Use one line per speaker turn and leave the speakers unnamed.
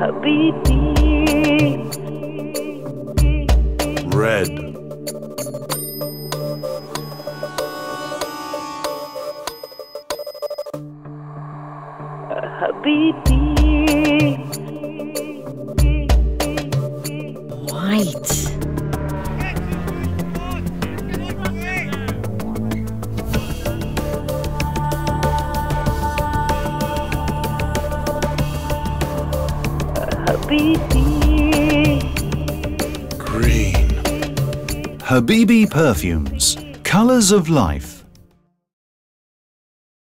Habibi.
Red.
Habibi.
White.
Habibi.
Green.
Habibi Perfumes. Colors of Life.